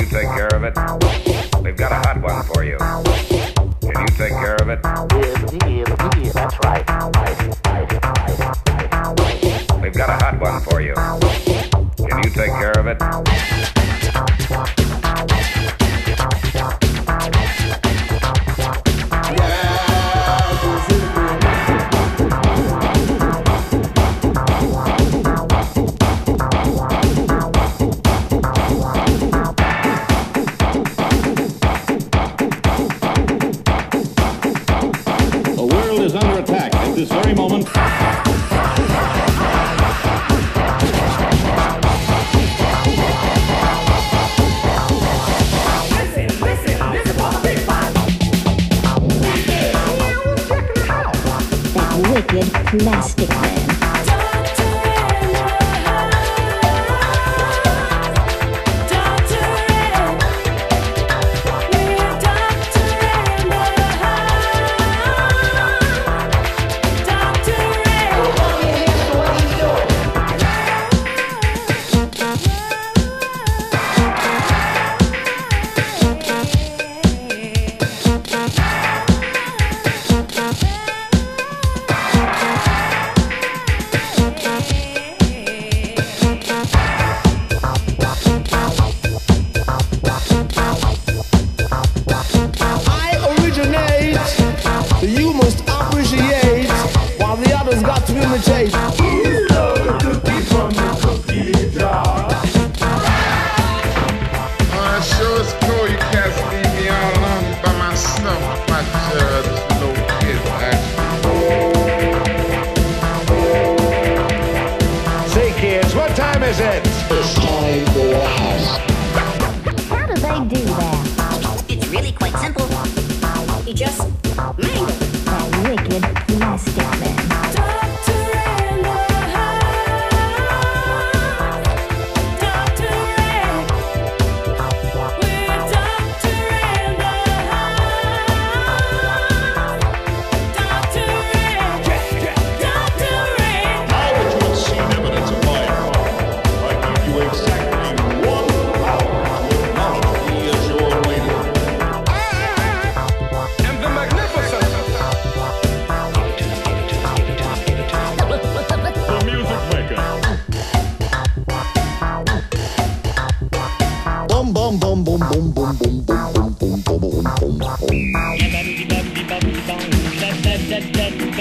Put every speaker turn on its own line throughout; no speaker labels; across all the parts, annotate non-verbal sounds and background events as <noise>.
you take care of it, we've got a hot one for you. Can you take care of it,
that's right.
We've got a hot one for you. Can you take care of it.
Mess. the others got to imitate.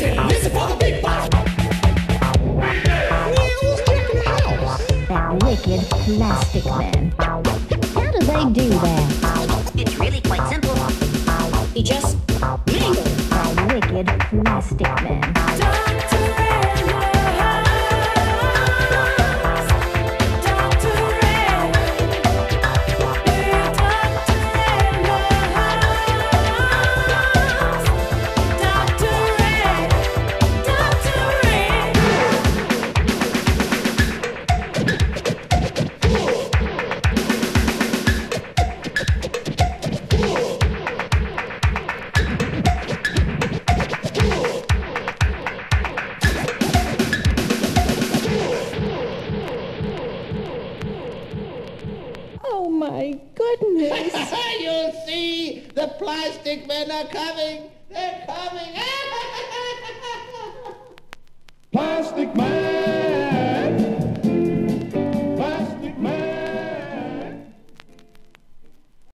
listen, for the beatbox. Now.
That wicked plastic man. How do they do that?
It's really quite simple. He just mingle.
That wicked plastic man.
My goodness. <laughs>
You'll see the plastic men are coming. They're coming. <laughs>
Plastic Man.